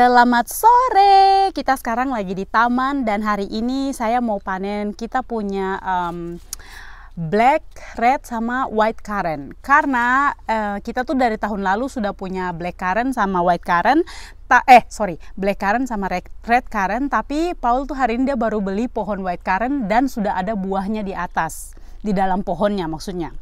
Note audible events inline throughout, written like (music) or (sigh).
Selamat sore. Kita sekarang lagi di taman dan hari ini saya mau panen kita punya um, black, red sama white currant. Karena uh, kita tuh dari tahun lalu sudah punya black currant sama white currant. Ta eh sorry, black currant sama red, red currant. Tapi Paul tuh hari ini dia baru beli pohon white currant dan sudah ada buahnya di atas di dalam pohonnya maksudnya.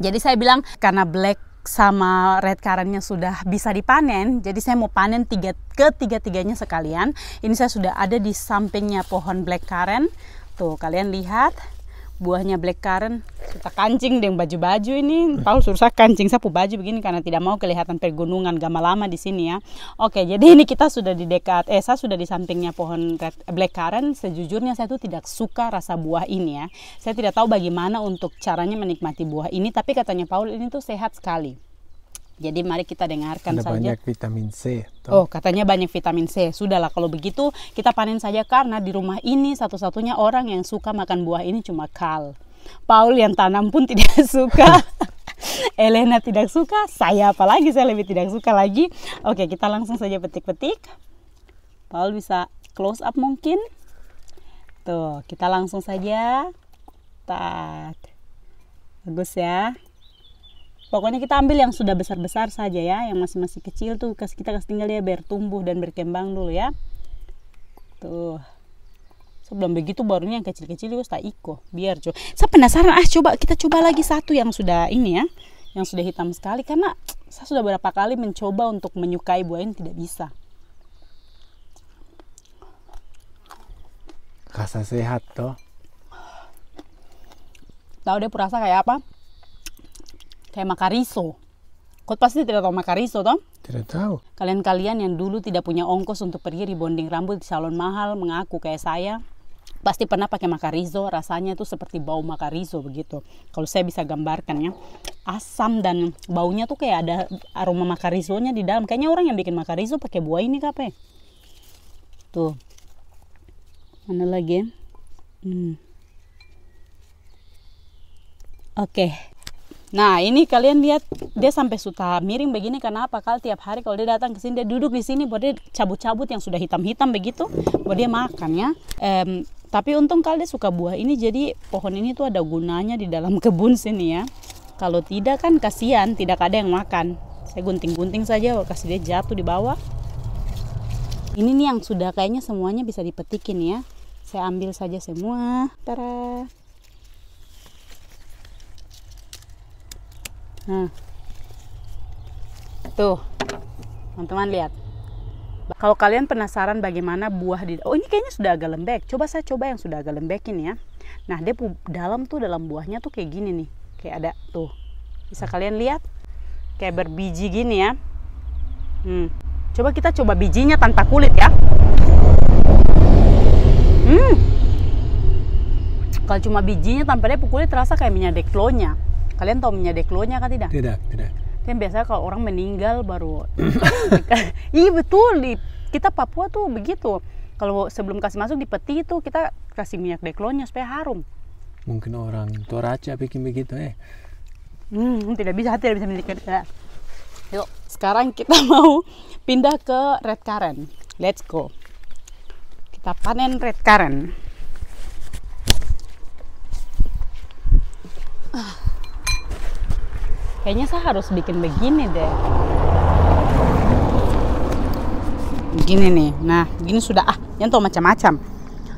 Jadi saya bilang karena black sama red currantnya sudah bisa dipanen. Jadi saya mau panen tiga ketiga-tiganya sekalian. Ini saya sudah ada di sampingnya pohon black currant. Tuh kalian lihat buahnya black currant kita kancing dengan baju-baju ini. Paul suruh saya kancing sapu baju begini karena tidak mau kelihatan pergunungan gama lama di sini ya. Oke jadi ini kita sudah di dekat eh saya sudah di sampingnya pohon red, black currant. Sejujurnya saya tuh tidak suka rasa buah ini ya. Saya tidak tahu bagaimana untuk caranya menikmati buah ini tapi katanya Paul ini tuh sehat sekali jadi mari kita dengarkan Ada saja. banyak vitamin C. Toh. Oh, katanya banyak vitamin C. Sudahlah kalau begitu kita panen saja karena di rumah ini satu-satunya orang yang suka makan buah ini cuma Kal. Paul yang tanam pun (laughs) tidak suka. (laughs) Elena tidak suka, saya apalagi saya lebih tidak suka lagi. Oke, kita langsung saja petik-petik. Paul bisa close up mungkin. Tuh, kita langsung saja. Tak. Bagus ya. Pokoknya kita ambil yang sudah besar-besar saja ya, yang masih-masih kecil tuh kasih kita kasih tinggal dia bertumbuh dan berkembang dulu ya. Tuh. Sebelum begitu barunya yang kecil-kecil itu tak iko, biar coba. Saya penasaran ah coba kita coba lagi satu yang sudah ini ya, yang sudah hitam sekali karena saya sudah berapa kali mencoba untuk menyukai buah ini tidak bisa. Rasa sehat toh. Tahu dia perasa kayak apa? Kayak makariso. Kau pasti tidak tahu makariso toh? Tidak tahu. Kalian-kalian yang dulu tidak punya ongkos untuk pergi rebonding rambut di salon mahal mengaku kayak saya, pasti pernah pakai makarizo, rasanya itu seperti bau makarizo begitu. Kalau saya bisa gambarkan ya, asam dan baunya tuh kayak ada aroma makarizonya di dalam. Kayaknya orang yang bikin makarizo pakai buah ini kape. Tuh. Mana lagi? Hmm. Oke. Nah ini kalian lihat dia sampai suka miring begini karena apa? Kalau tiap hari kalau dia datang ke sini dia duduk di sini buat dia cabut-cabut yang sudah hitam-hitam begitu buat dia makan ya. Em, tapi untung kalau dia suka buah ini jadi pohon ini tuh ada gunanya di dalam (laughs) kebun sini ya. Kalau tidak kan kasihan tidak ada yang makan. Saya gunting-gunting saja kasih dia jatuh di bawah. Ini nih yang sudah kayaknya semuanya bisa dipetikin ya. Saya ambil saja semua. Tara. Nah. Tuh. Teman-teman lihat. Kalau kalian penasaran bagaimana buah di Oh, ini kayaknya sudah agak lembek. Coba saya coba yang sudah agak lembek ini ya. Nah, dia dalam tuh dalam buahnya tuh kayak gini nih. Kayak ada tuh. Bisa kalian lihat? Kayak berbiji gini ya. Hmm. Coba kita coba bijinya tanpa kulit ya. Hmm. Kalau cuma bijinya tanpa dia kulit terasa kayak minyak deklonya. Kalian tahu minyak deklonya kan tidak? Tidak, tidak. Kan biasanya kalau orang meninggal baru (laughs) Iya betul di kita Papua tuh begitu. Kalau sebelum kasih masuk di peti itu kita kasih minyak deklonya supaya harum. Mungkin orang Toraja bikin begitu eh. Hmm, tidak bisa tidak bisa milik Yuk, sekarang kita (laughs) mau pindah ke red currant. Let's go. Kita panen red currant. Kayaknya saya harus bikin begini deh. Begini nih. Nah, gini sudah ah, yang tahu macam-macam.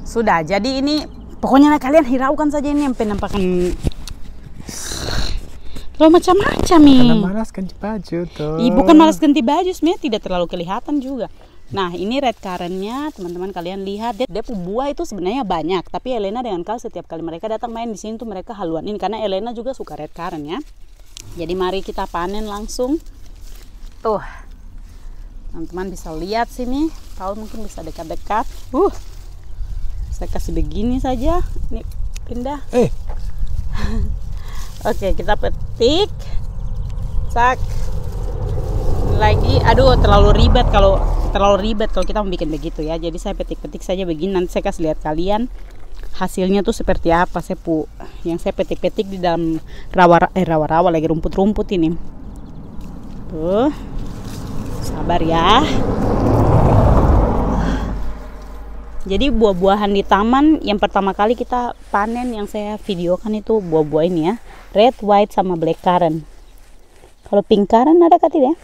Sudah. Jadi ini pokoknya kalian hiraukan saja ini yang penampakan Kalau macam-macam nih. Karena malas ganti baju tuh. Ih, bukan malas ganti baju, sebenarnya tidak terlalu kelihatan juga. Nah, ini red currantnya, teman-teman kalian lihat, dia, dia buah itu sebenarnya banyak. Tapi Elena dengan Kal setiap kali mereka datang main di sini tuh mereka haluan ini karena Elena juga suka red currant ya. Jadi mari kita panen langsung. Tuh. Teman-teman bisa lihat sini. Paul mungkin bisa dekat-dekat. Uh. Saya kasih begini saja. Ini pindah. Eh, (laughs) Oke, kita petik. Sak. Lagi, aduh terlalu ribet kalau terlalu ribet kalau kita mau bikin begitu ya. Jadi saya petik-petik saja begini. Nanti saya kasih lihat kalian hasilnya tuh seperti apa. Saya pu yang saya petik-petik di dalam rawa eh rawa-rawa lagi rumput-rumput ini. Tuh. Sabar ya. Jadi buah-buahan di taman yang pertama kali kita panen yang saya videokan itu buah-buah ini ya. Red, white sama black currant. Kalau pink currant ada kah tidak?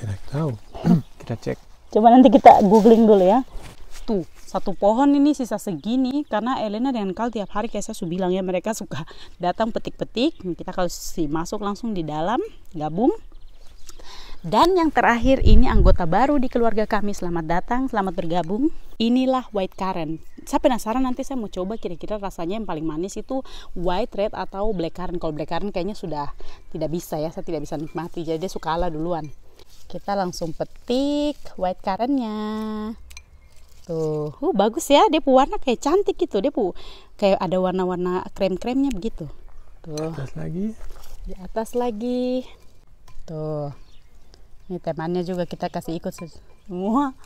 Tidak tahu. (clears throat) Kita cek. Coba nanti kita googling dulu ya. Tuh, satu pohon ini sisa segini karena Elena dan Kal tiap hari kayak saya bilang ya mereka suka datang petik-petik. Kita kalau si masuk langsung di dalam gabung. Dan yang terakhir ini anggota baru di keluarga kami. Selamat datang, selamat bergabung. Inilah white currant. Saya penasaran nanti saya mau coba kira-kira rasanya yang paling manis itu white, red atau black currant. Kalau black currant kayaknya sudah tidak bisa ya, saya tidak bisa nikmati. Jadi dia suka kalah duluan. Kita langsung petik white currantnya. Tuh, uh, bagus ya. Dia warna kayak cantik gitu. Dia pu kayak ada warna-warna krem-kremnya begitu. Tuh, Atas lagi. di atas lagi. Tuh. Ini temannya juga kita kasih ikut semua.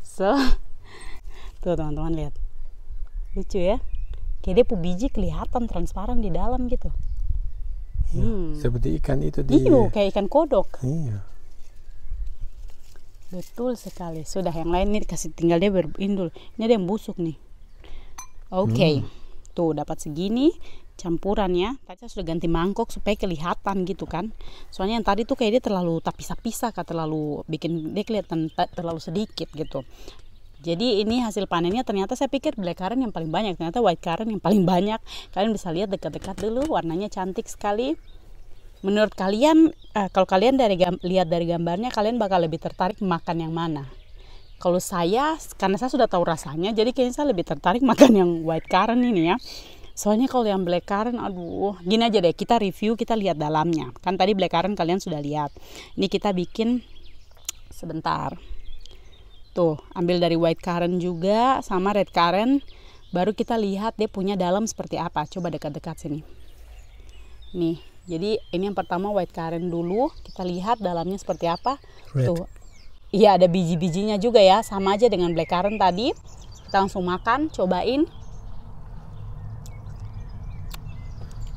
So, tuh teman-teman lihat. Lucu ya. Kayak dia pu biji kelihatan transparan di dalam gitu. Hmm. Seperti ikan itu di. Iyo, kayak ikan kodok. Iya. Betul sekali. Sudah yang lain nih kasih tinggal dia berindul. Ini ada yang busuk nih. Oke. Tuh dapat segini campurannya. Tadi saya sudah ganti mangkok supaya kelihatan gitu kan. Soalnya yang tadi tuh kayak dia terlalu tak pisah-pisah kan terlalu bikin dia kelihatan ta- terlalu sedikit gitu. Jadi ini hasil panennya ternyata saya pikir black currant yang paling banyak, ternyata white currant yang paling banyak. Kalian bisa lihat dekat-dekat dulu, warnanya cantik sekali. Menurut kalian, eh, kalau kalian dari lihat dari gambarnya, kalian bakal lebih tertarik makan yang mana? Kalau saya, karena saya sudah tahu rasanya, jadi kayaknya saya lebih tertarik (laughs) makan yang white currant ini ya. Soalnya kalau yang black currant, aduh, gini aja deh, kita review, kita lihat dalamnya. Kan tadi black currant kalian sudah lihat. Ini kita bikin sebentar. Tuh, ambil dari white currant juga sama red currant. Baru kita lihat dia punya dalam seperti apa. Coba dekat-dekat sini. Nih, jadi ini yang pertama white currant dulu. Kita lihat dalamnya seperti apa. Red. Tuh. Iya, ada biji-bijinya juga ya. Sama aja dengan black currant tadi. Kita langsung makan, cobain.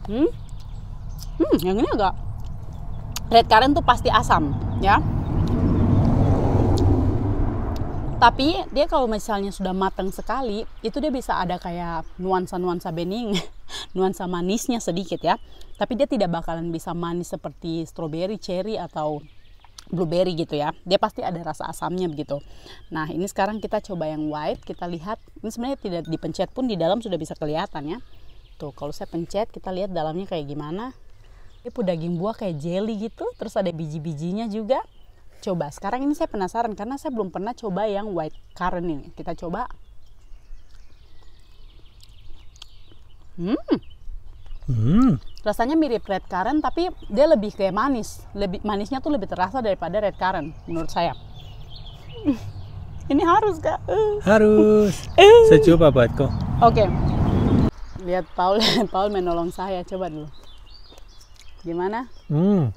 Hmm. Hmm, yang ini agak red currant tuh pasti asam, ya. Tapi dia kalau misalnya sudah matang sekali, itu dia bisa ada kayak nuansa-nuansa bening, (laughs) nuansa manisnya sedikit ya. Tapi dia tidak bakalan bisa manis seperti strawberry, cherry atau blueberry gitu ya. Dia pasti ada rasa asamnya begitu. Nah, ini sekarang kita coba yang white, kita lihat. Ini sebenarnya tidak dipencet pun di dalam sudah bisa kelihatan ya. Tuh, kalau saya pencet, kita lihat dalamnya kayak gimana. Punya daging buah kayak jelly gitu, terus ada biji-bijinya juga. Coba, sekarang ini saya penasaran karena saya belum pernah coba yang white currant ini. Kita coba. Hmm, Hmm. rasanya mirip red currant tapi dia lebih kayak manis. Lebih manisnya tuh lebih terasa daripada red currant menurut saya. Ini harus kak. (laughs) Eh. Harus. Saya coba buatku. Oke. Lihat Paul, (laughs) Paul menolong saya. Coba dulu. Gimana? Hmm.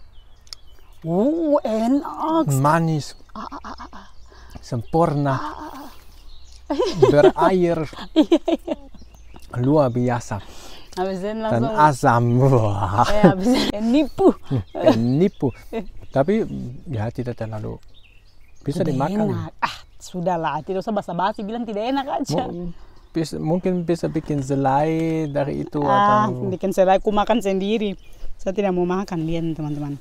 Uh, enak. Manis. Sempurna. (laughs) Berair. (laughs) Luar biasa. Habis ini Dan asam. Wah. eh, ini (laughs) nipu. Nipu. Tapi ya tidak terlalu bisa Tidak dimakan. enak. Ah, sudahlah. Tidak usah basa-basi bilang tidak enak aja. Mu- bisa- mungkin bisa bikin selai dari itu ah, atau bikin selai aku makan sendiri. Saya tidak mau makan, lihat teman-teman.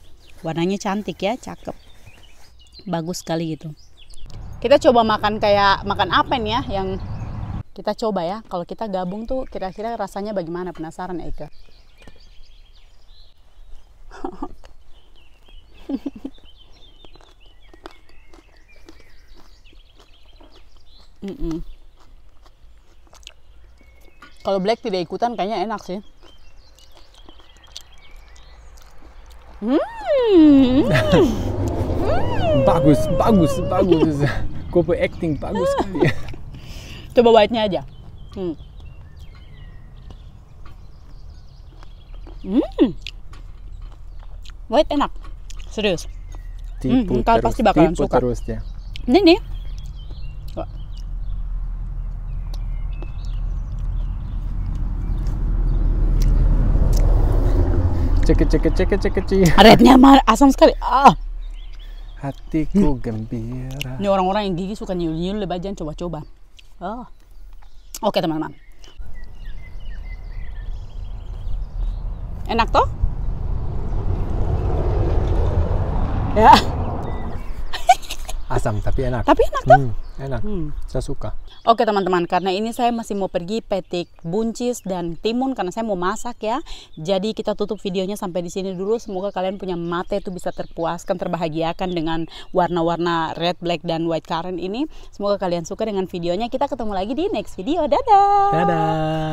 Warnanya cantik ya, cakep. Bagus sekali gitu. Kita coba makan kayak makan apa nih ya yang kita coba ya. Kalau kita gabung tuh kira-kira rasanya bagaimana? Penasaran Eka? (laughs) Mm-mm. Kalau black tidak ikutan kayaknya enak sih. Hmm. Bagus, bagus, bagus. (laughs) Kopi acting bagus sekali. (laughs) Coba white-nya aja. Hmm. Hmm. White enak. Serius. Tipu Hmm, Kal terus, pasti bakalan tipu suka. terus dia. Ini nih. Cek cek cek cek cek. Rednya mar asam sekali. Ah. Hatiku gembira. Ini orang-orang yang gigi suka nyul-nyul lebajan coba-coba. Oh. Oke teman-teman. Enak toh? Ya, Asam tapi enak. tapi enak toh? Hmm, enak. Hmm. Saya suka. Oke teman-teman, karena ini saya masih mau pergi petik buncis dan timun karena saya mau masak ya. Jadi kita tutup videonya sampai di sini dulu. Semoga kalian punya mata itu bisa terpuaskan, terbahagiakan dengan warna-warna red, black, dan white currant ini. Semoga kalian suka dengan videonya. Kita ketemu lagi di next video. Dadah! Dadah.